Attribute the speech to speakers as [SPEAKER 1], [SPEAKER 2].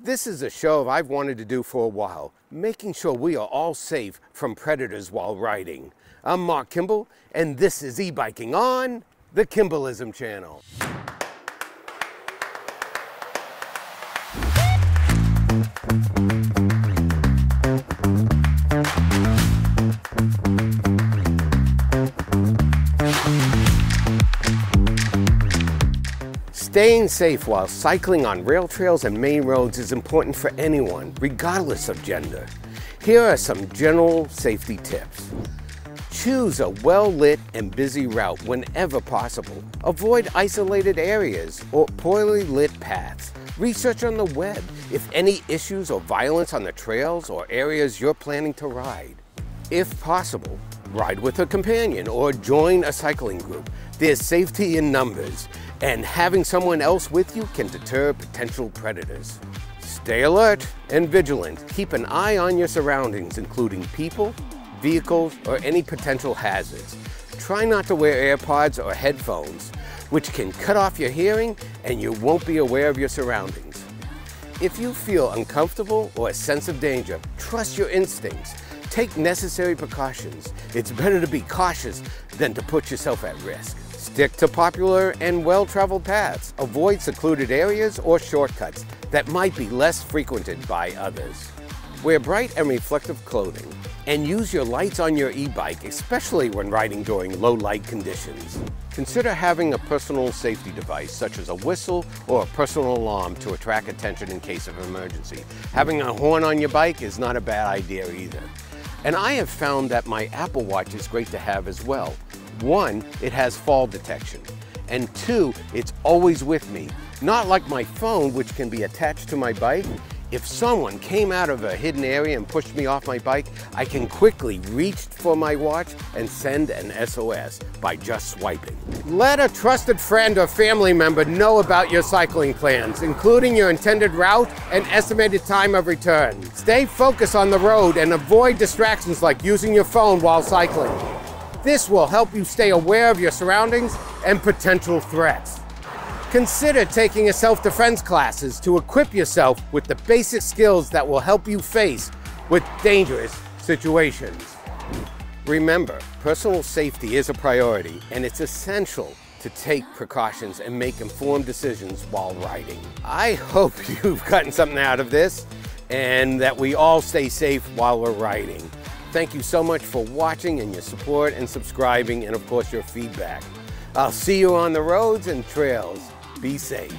[SPEAKER 1] This is a show I've wanted to do for a while, making sure we are all safe from predators while riding. I'm Marc Kimball, and this is e-biking on the Kimballism channel. Staying safe while cycling on rail trails and main roads is important for anyone, regardless of gender. Here are some general safety tips. Choose a well-lit and busy route whenever possible. Avoid isolated areas or poorly lit paths. Research on the web if any issues or violence on the trails or areas you're planning to ride. If possible, ride with a companion or join a cycling group. There's safety in numbers, and having someone else with you can deter potential predators. Stay alert and vigilant. Keep an eye on your surroundings, including people, vehicles, or any potential hazards. Try not to wear AirPods or headphones, which can cut off your hearing and you won't be aware of your surroundings. If you feel uncomfortable or a sense of danger, trust your instincts. Take necessary precautions. It's better to be cautious than to put yourself at risk. Stick to popular and well-traveled paths. Avoid secluded areas or shortcuts that might be less frequented by others. Wear bright and reflective clothing and use your lights on your e-bike, especially when riding during low light conditions. Consider having a personal safety device, such as a whistle or a personal alarm to attract attention in case of emergency. Having a horn on your bike is not a bad idea either. And I have found that my Apple Watch is great to have as well. One, it has fall detection. And two, it's always with me. Not like my phone, which can be attached to my bike. If someone came out of a hidden area and pushed me off my bike, I can quickly reach for my watch and send an SOS by just swiping. Let a trusted friend or family member know about your cycling plans, including your intended route and estimated time of return. Stay focused on the road and avoid distractions like using your phone while cycling. This will help you stay aware of your surroundings and potential threats. Consider taking a self-defense classes to equip yourself with the basic skills that will help you face with dangerous situations. Remember, personal safety is a priority and it's essential to take precautions and make informed decisions while riding. I hope you've gotten something out of this and that we all stay safe while we're riding. Thank you so much for watching and your support and subscribing and of course your feedback. I'll see you on the roads and trails. Be safe.